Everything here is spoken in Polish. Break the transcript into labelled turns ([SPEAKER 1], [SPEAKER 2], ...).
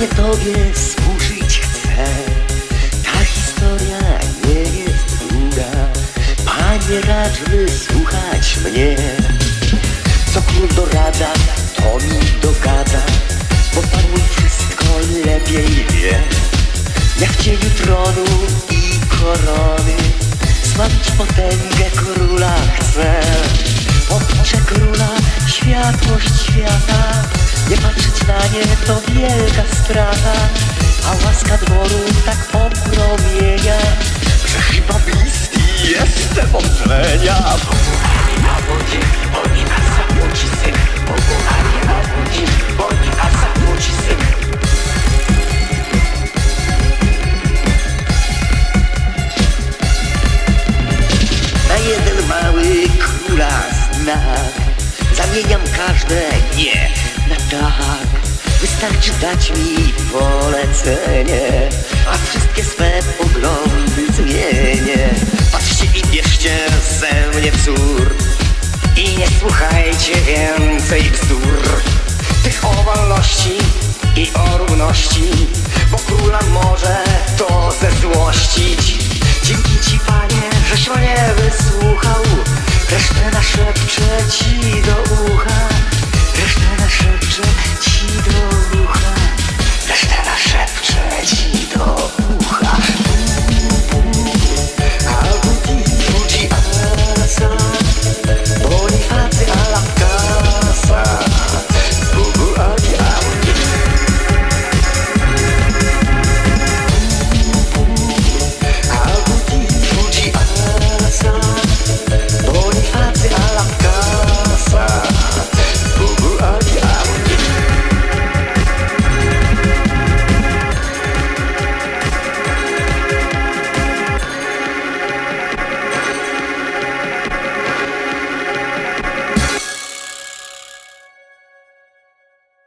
[SPEAKER 1] Pewnie tobie służyć chcę Ta historia nie jest długa. Panie racz wysłuchać mnie. Co król dorada, to mi dogada Bo Pan mój wszystko lepiej wie. Jak w cieniu tronu i korony Sławić potęgę króla chcę. Oblicze króla światłość świata Nie na nie to wielka strata A łaska dworu tak opromienia Że chyba bliski jestem omdlenia
[SPEAKER 2] na wodzie, oni nas zapłaci syn Powołanie na wodzie, oni nas zapłaci syn
[SPEAKER 1] Na jeden mały króla znak. Zamieniam każde nie tak. Wystarczy dać mi polecenie A wszystkie swe poglądy zmienię. Patrzcie i bierzcie ze mnie wzór I nie słuchajcie więcej bzdur. Tych o wolności i o równości Bo króla może to zezłościć. Dzięki Ci Panie, żeś mnie wysłuchał. Resztę naszepczę Ci do ucha